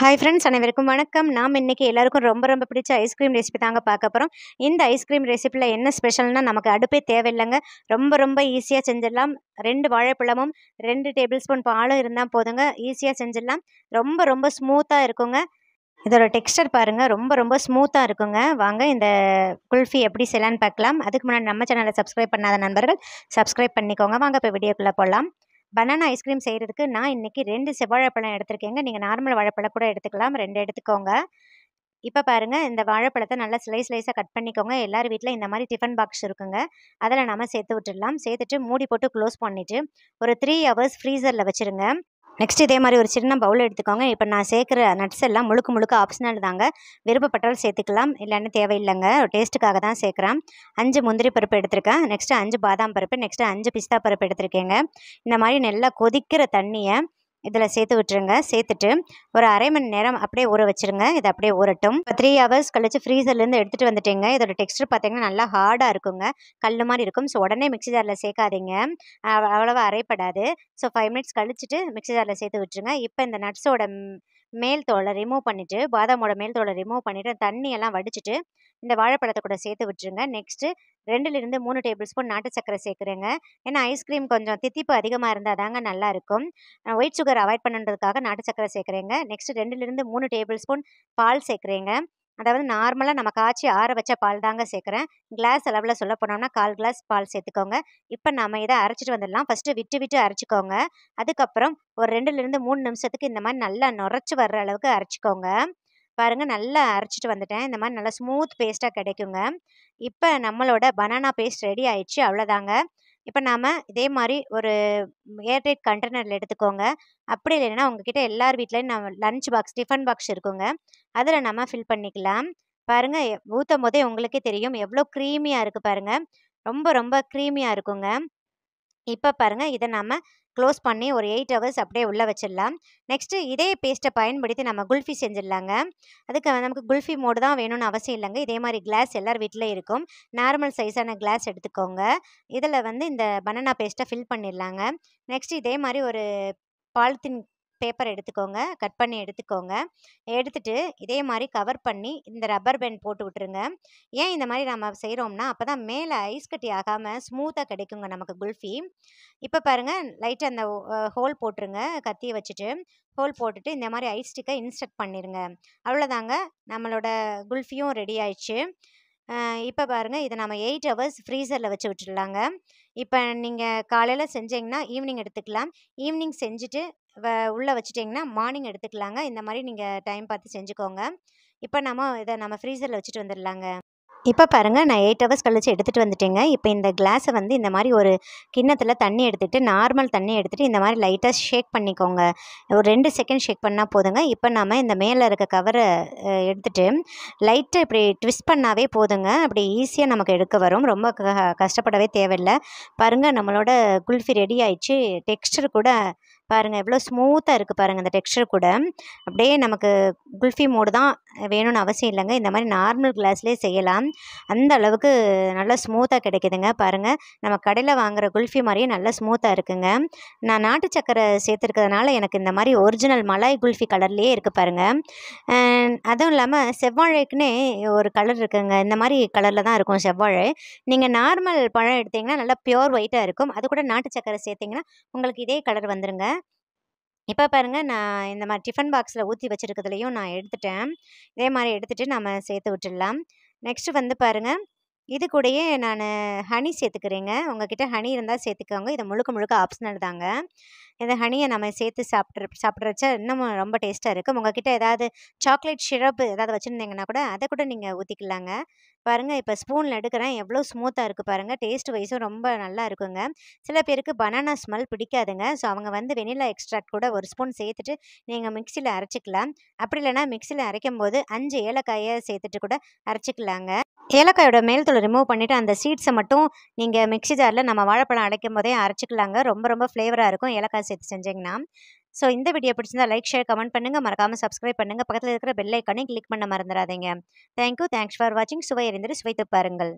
Hi friends அனைவருக்கும் வணக்கம். நாம் இன்றைக்கி எல்லாருக்கும் ரொம்ப ரொம்ப பிடிச்ச ஐஸ்கிரீம் ரெசிபி தாங்க பார்க்க போகிறோம் இந்த ஐஸ்கிரீம் ரெசிப்பியில் என்ன ஸ்பெஷல்னால் நமக்கு அடுப்பே தேவையில்லைங்க. ரொம்ப ரொம்ப ஈஸியாக செஞ்சிடலாம். ரெண்டு வாழைப்பழமும் ரெண்டு டேபிள் ஸ்பூன் பாலும் இருந்தால் போதுங்க. ஈஸியாக செஞ்சிடலாம். ரொம்ப ரொம்ப ஸ்மூத்தாக இருக்குங்க. இதோட டெக்ஸ்டர் பாருங்கள் ரொம்ப ரொம்ப ஸ்மூத்தாக இருக்குங்க. வாங்க இந்த குல்ஃபி எப்படி செய்யலான்னு பார்க்கலாம். அதுக்கு முன்னாடி நம்ம சேனலை சப்ஸ்கிரைப் பண்ணாத நண்பர்கள் சப்ஸ்கிரைப் பண்ணிக்கோங்க. வாங்க இப்போ வீடியோக்குள்ளே போகலாம் பனானா ஐஸ்கிரீம் செய்கிறதுக்கு நான் இன்றைக்கி ரெண்டு செவ்வாழைப்பழம் எடுத்திருக்கேங்க. நீங்கள் நார்மல் வாழைப்பழம் கூட எடுத்துக்கலாம். ரெண்டு எடுத்துக்கோங்க. இப்போ பாருங்கள் இந்த வாழைப்பழத்தை நல்லா ஸ்லைஸ் ஸ்லைஸாக கட் பண்ணிக்கோங்க. எல்லார் வீட்டில் இந்த மாதிரி டிஃபன் பாக்ஸ் இருக்குங்க. அதில் நம்ம சேர்த்து விட்டுடலாம். சேர்த்துட்டு மூடி போட்டு க்ளோஸ் பண்ணிவிட்டு ஒரு த்ரீ ஹவர்ஸ் ஃப்ரீசரில் வச்சுருங்க. நெக்ஸ்ட் இதே மாதிரி ஒரு சின்ன பவுல் எடுத்துக்கோங்க. இப்போ நான் சேர்க்குற நட்ஸ் எல்லாம் முழுக்க முழுக்க ஆப்ஷனல் தாங்க. விருப்பப்பட்டால் சேர்த்துக்கலாம். இல்லைன்னு தேவையில்லைங்க. ஒரு டேஸ்ட்டுக்காக தான் சேர்க்குறேன். அஞ்சு முந்திரி பருப்பு எடுத்திருக்கேன். நெக்ஸ்ட்டு அஞ்சு பாதாம் பருப்பு. நெக்ஸ்ட்டு அஞ்சு பிஸ்தா பருப்பு எடுத்திருக்கேங்க. இந்த மாதிரி நல்லா கொதிக்கிற தண்ணியை இதில் சேர்த்து விட்டுருங்க. சேர்த்துட்டு ஒரு அரை மணி நேரம் அப்படியே ஊற வச்சுருங்க. இது அப்படியே ஊறட்டும். இப்போ த்ரீ ஹவர்ஸ் கழிச்சு ஃப்ரீசர்லேருந்து எடுத்துகிட்டு வந்துட்டீங்க. இதோட டெக்ஸ்டர் பார்த்தீங்கன்னா நல்லா ஹார்டாக இருக்குங்க. கல் மாதிரி இருக்கும். ஸோ உடனே மிக்ஸி ஜாரில் சேர்க்காதீங்க. அவ்வளோவா அரைப்படாது. ஸோ ஃபைவ் மினிட்ஸ் கழிச்சிட்டு மிக்சி ஜாரில் சேர்த்து விட்டுருங்க. இப்போ இந்த நட்ஸோட மேல் தோலை ரிமூவ் பண்ணிவிட்டு பாதாமோட மேல் தோலை ரிமூவ் பண்ணிவிட்டு தண்ணியெல்லாம் வடிச்சிட்டு இந்த வாழைப்பழத்தை கூட சேர்த்து விட்டுருங்க. நெக்ஸ்ட்டு ரெண்டுலேருந்து மூணு டேபிள் ஸ்பூன் நாட்டு சர்க்கரை சேர்க்குறேங்க. ஏன்னா ஐஸ்கிரீம் கொஞ்சம் தித்திப்பு அதிகமாக இருந்தால் தாங்க நல்லாயிருக்கும். ஒயிட் சுகர் அவாய்ட் பண்ணுறதுக்காக நாட்டு சர்க்கரை சேர்க்குறேங்க. நெக்ஸ்ட்டு ரெண்டுலேருந்து மூணு டேபிள் ஸ்பூன் பால் சேர்க்குறேங்க. அதாவது நார்மலாக நம்ம காய்ச்சி ஆற வச்ச பால் தாங்க சேர்க்குறேன். கிளாஸ் அளவில் சொல்ல போனோம்னா கால் கிளாஸ் பால் சேர்த்துக்கோங்க. இப்போ நம்ம இதை அரைச்சிட்டு வந்துடலாம். ஃபஸ்ட்டு விட்டு விட்டு அரைச்சிக்கோங்க. அதுக்கப்புறம் ஒரு ரெண்டுலேருந்து மூணு நிமிஷத்துக்கு இந்த மாதிரி நல்லா நுரைச்சி வர்ற அளவுக்கு அரைச்சிக்கோங்க. பாருங்கள் நல்லா அரைச்சிட்டு வந்துட்டேன். இந்த மாதிரி நல்லா ஸ்மூத் பேஸ்ட்டாக கிடைக்குங்க. இப்போ நம்மளோட பனானா பேஸ்ட் ரெடி ஆயிடுச்சு. அவ்வளோதாங்க இப்போ நாம் இதே மாதிரி ஒரு ஏர்டைட் கண்டெய்னரில் எடுத்துக்கோங்க. அப்படி இல்லைன்னா உங்ககிட்ட எல்லார் வீட்லேயும் நம்ம லன்ச் பாக்ஸ் டிஃபன் பாக்ஸ் இருக்குங்க. அதில் நம்ம ஃபில் பண்ணிக்கலாம். பாருங்கள் ஊற்றும் போதே உங்களுக்கே தெரியும். எவ்வளோ க்ரீமியாக இருக்குது பாருங்கள் ரொம்ப ரொம்ப க்ரீமியாக இருக்குங்க. இப்போ பாருங்கள் இதை நாம் க்ளோஸ் பண்ணி ஒரு எயிட் ஹவர்ஸ் அப்படியே உள்ளே வச்சிடலாம். நெக்ஸ்ட்டு இதே பேஸ்ட்டை பயன்படுத்தி நம்ம குல்ஃபி செஞ்சிடலாங்க. அதுக்கு நமக்கு குல்ஃபி மோடு தான் வேணும்னு அவசியம் இல்லைங்க. இதே மாதிரி கிளாஸ் எல்லார் வீட்டில் இருக்கும். நார்மல் சைஸான கிளாஸ் எடுத்துக்கோங்க. இதில் வந்து இந்த பனானா பேஸ்ட்டை ஃபில் பண்ணிடலாங்க. நெக்ஸ்ட் இதே மாதிரி ஒரு பாலித்தீன் பேப்பர் எடுத்துக்கோங்க கட் பண்ணி எடுத்துக்கோங்க. எடுத்துட்டு இதே மாதிரி கவர் பண்ணி இந்த ரப்பர் பேண்ட் போட்டு விட்டுருங்க. ஏன் இந்த மாதிரி நம்ம செய்கிறோம்னா அப்போ தான் மேலே ஐஸ் கட்டி ஆகாமல் ஸ்மூத்தாக கிடைக்குங்க நமக்கு குல்ஃபி. இப்போ பாருங்கள் லைட்டாக அந்த ஹோல் போட்டுருங்க கத்தியை வச்சுட்டு. ஹோல் போட்டுட்டு இந்த மாதிரி ஐஸ் ஸ்டிக்கை இன்ஸ்டர்ட் பண்ணிடுங்க அவ்வளோதாங்க நம்மளோட குல்ஃபியும் ரெடி ஆயிடுச்சு. இப்போ பாருங்கள் இதை நம்ம எயிட் ஹவர்ஸ் ஃப்ரீசரில் வச்சு விட்டுடலாங்க இப்போ நீங்கள் காலையில் செஞ்சீங்கன்னா ஈவினிங் எடுத்துக்கலாம். ஈவினிங் செஞ்சுட்டு வ உள்ளே வச்சுட்டிங்கன்னா மார்னிங் எடுத்துக்கலாங்க. இந்த மாதிரி நீங்கள் டைம் பார்த்து செஞ்சுக்கோங்க. இப்போ நம்ம இதை நம்ம ஃப்ரீசரில் வச்சுட்டு வந்துடலாங்க இப்போ பாருங்கள் நான் எயிட் ஹவர்ஸ் கழித்து எடுத்துகிட்டு வந்துட்டேங்க. இப்போ இந்த கிளாஸை வந்து இந்த மாதிரி ஒரு கிண்ணத்தில் தண்ணி எடுத்துகிட்டு நார்மல் தண்ணி எடுத்துகிட்டு இந்த மாதிரி லைட்டாக ஷேக் பண்ணிக்கோங்க. ஒரு ரெண்டு செகண்ட் ஷேக் பண்ணால் போதுங்க. இப்போ நம்ம இந்த மேலே இருக்க கவரை எடுத்துகிட்டு லைட்டாக இப்படி ட்விஸ்ட் பண்ணாவே போதுங்க. அப்படி ஈஸியாக நமக்கு எடுக்க வரும். ரொம்ப க கஷ்டப்படவே தேவையில்லை. பாருங்கள் நம்மளோட குல்ஃபி ரெடி ஆயிடுச்சு. டெக்ஸ்டர் கூட பாருங்கள் எவ்வளோ ஸ்மூத்தாக இருக்குது பாருங்கள் இந்த டெக்ஸ்டர் கூட. அப்படியே நமக்கு குல்ஃபி மோடு தான் வேணும்னு அவசியம் இல்லைங்க. இந்த மாதிரி நார்மல் கிளாஸ்லேயே செய்யலாம். அந்த அளவுக்கு நல்லா ஸ்மூத்தாக கிடைக்குதுங்க பாருங்கள் நம்ம கடையில் வாங்குற குல்ஃபி மாதிரியே நல்லா ஸ்மூத்தாக இருக்குங்க. நான் நாட்டு சக்கரை சேர்த்துருக்கிறதுனால எனக்கு இந்த மாதிரி ஒரிஜினல் மலாய் குல்ஃபி கலர்லேயே இருக்குது பாருங்கள் அதுவும் இல்லாமல் செவ்வாழைக்குன்னே ஒரு கலர் இருக்குங்க. இந்த மாதிரி கலரில் தான் இருக்கும் செவ்வாழை. நீங்கள் நார்மல் பழம் எடுத்தீங்கன்னா நல்லா பியோர் ஒயிட்டாக இருக்கும். அது கூட நாட்டு சக்கரை சேர்த்திங்கன்னா உங்களுக்கு இதே கலர் வந்துருங்க. இப்போ பாருங்கள் நான் இந்த மாதிரி டிஃபன் பாக்ஸில் ஊற்றி வச்சுருக்கிறதுலையும் நான் எடுத்துட்டேன். இதே மாதிரி எடுத்துகிட்டு நம்ம சேர்த்து விட்டுடலாம். நெக்ஸ்ட்டு வந்து பாருங்கள் இது கூடயே நான் ஹனி சேர்த்துக்கிறேங்க உங்ககிட்ட ஹனி இருந்தால் சேர்த்துக்கோங்க இது முழுக்க முழுக்க ஆப்ஷனல் தாங்க. இந்த ஹனியை நம்ம சேர்த்து சாப்பிட்ற சாப்பிட்றச்ச இன்னும் ரொம்ப டேஸ்ட்டாக இருக்கும் உங்ககிட்ட ஏதாவது சாக்லேட் ஷிரப்பு ஏதாவது வச்சுருந்தீங்கன்னா கூட அதை கூட நீங்கள் ஊற்றிக்கலாங்க பாருங்கள் இப்போ ஸ்பூனில் எடுக்கிறேன். எவ்வளோ ஸ்மூத்தாக இருக்குது பாருங்கள் டேஸ்ட் வைஸும் ரொம்ப நல்லா இருக்குங்க. சில பேருக்கு பனானா ஸ்மெல் பிடிக்காதுங்க. ஸோ அவங்க வந்து வெனிலா எக்ஸ்ட்ராக்ட் கூட ஒரு ஸ்பூன் சேர்த்துட்டு நீங்கள் மிக்சியில் அரைச்சிக்கலாம். அப்படி இல்லைன்னா மிக்சியில் அரைக்கும் போது அஞ்சு ஏலக்காயை சேர்த்துட்டு கூட அரைச்சிக்கலாங்க. ஏலக்காயோட மேல் தூளை ரிமூவ் பண்ணிவிட்டு அந்த சீட்ஸை மட்டும் நீங்கள் மிக்ஸி ஜாரில் நம்ம வாழைப்பழம் அடைக்கும் போதே அரைச்சிக்கலாங்க. ரொம்ப ரொம்ப ஃப்ளேவராக இருக்கும். ஏலக்காய் சேர்த்து செஞ்சிங்கன்னா. ஸோ இந்த வீடியோ பிடிச்சிருந்தா லைக் ஷேர் கமெண்ட் பண்ணுங்கள் மறக்காமல் சப்ஸ்கிரைப் பண்ணுங்கள் பக்கத்தில் இருக்கிற பெல் ஐக்கானையும் கிளிக் பண்ண மறந்துடாதீங்க. தேங்க்யூ தேங்க்ஸ் ஃபார் வாட்சிங் சுவை அறிந்தது சுவைத்து பாருங்கள்